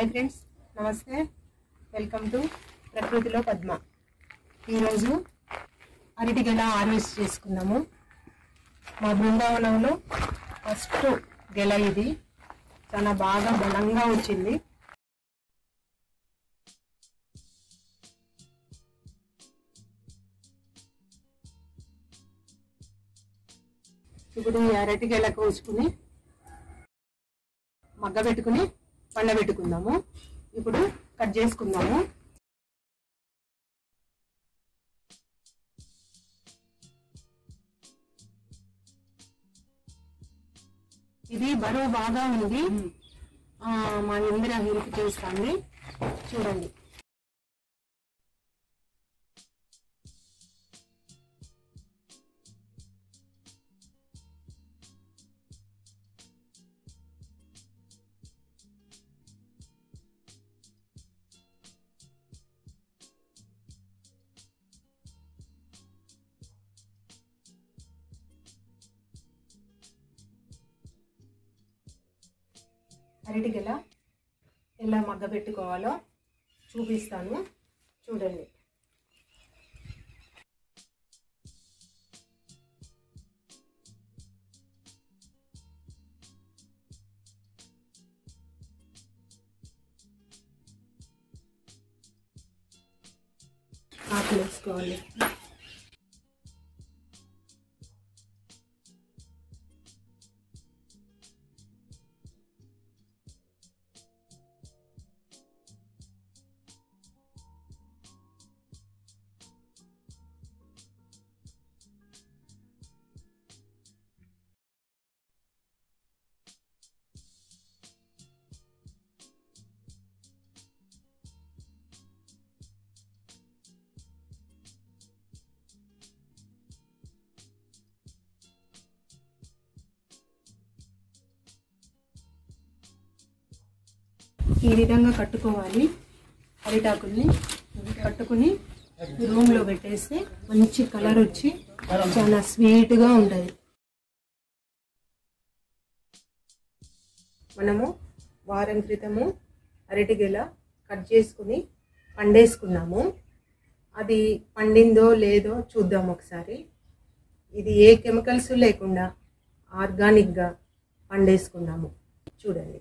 Hi friends నమస్తే. Welcome to ప్రకృతిలో పద్మ. ఈరోజు అరటి గెల హార్వెస్ట్ చేసుకున్నాము మా బృందావనంలో ఫస్ట్ గెల ఇది. చాలా బాగా బలంగా వచ్చింది. ఇప్పుడు ఈ అరటి గెల కోసుకుని మగ్గ పెట్టుకుని పండబెట్టుకుందాము. ఇప్పుడు కట్ చేసుకుందాము. ఇది బరువు బాగా ఉంది. ఆ, మా ఇందిర హెల్ప్ చేస్తుంది. చూడండి. అరటికి ఎలా ఎలా మగ్గ పెట్టుకోవాలో చూపిస్తాను. చూడండి. ఆకులు వేసుకోవాలి ఈ విధంగా కట్టుకోవాలి. అరిటాకుల్ని కట్టుకుని రూమ్లో పెట్టేస్తే మంచి కలర్ వచ్చి చాలా స్వీట్గా ఉంటుంది. మనము వారం క్రితము అరటిగెల కట్ చేసుకుని పండేసుకున్నాము. అది పండిందో లేదో చూద్దాం ఒకసారి. ఇది ఏ కెమికల్స్ లేకుండా ఆర్గానిక్గా పండేసుకున్నాము. చూడండి.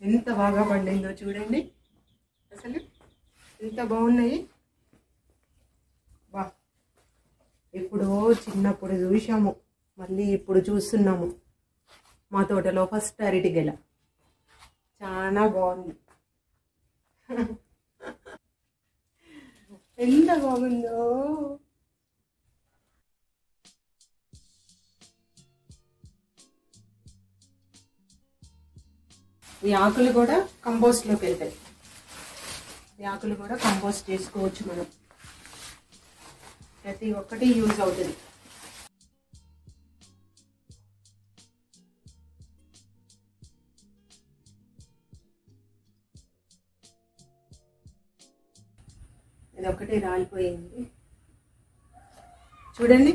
ఎంత బాగా పండిందో చూడండి. అసలు ఎంత బాగున్నాయి. వా ఎప్పుడో చిన్నప్పుడు చూసాము మళ్ళీ ఇప్పుడు చూస్తున్నాము. మా తోటలో ఫస్ట్ అరటి గెల. చాలా బాగుంది. ఎంత బాగుందో. ఈ ఆకులు కూడా కంపోస్ట్లోకి వెళ్తాయి. ఈ ఆకులు కూడా కంపోస్ట్ చేసుకోవచ్చు మనం. ప్రతి ఒక్కటి యూజ్ అవుతుంది. ఇది ఒకటి రాలిపోయింది. చూడండి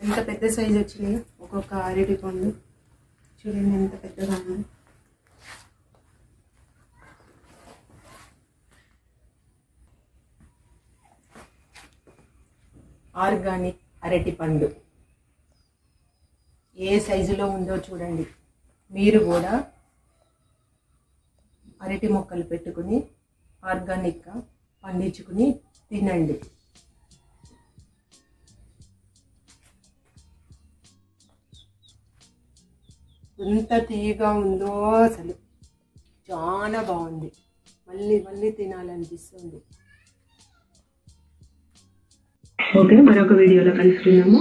ఎంత పెద్ద సైజు వచ్చినాయి ఒక్కొక్క అరటి పండు. చూడండి ఎంత పెద్దగా ఉన్నాయి ఆర్గానిక్ అరటిపండు ఏ సైజులో ఉందో చూడండి. మీరు కూడా అరటి మొక్కలు పెట్టుకుని ఆర్గానిక్గా పండించుకుని తినండి. ఎంత తీయగా ఉందో అసలు. చాలా బాగుంది. మళ్ళీ మళ్ళీ తినాలనిపిస్తుంది. ఓకే మరొక వీడియోలో కలుసుకుందాము.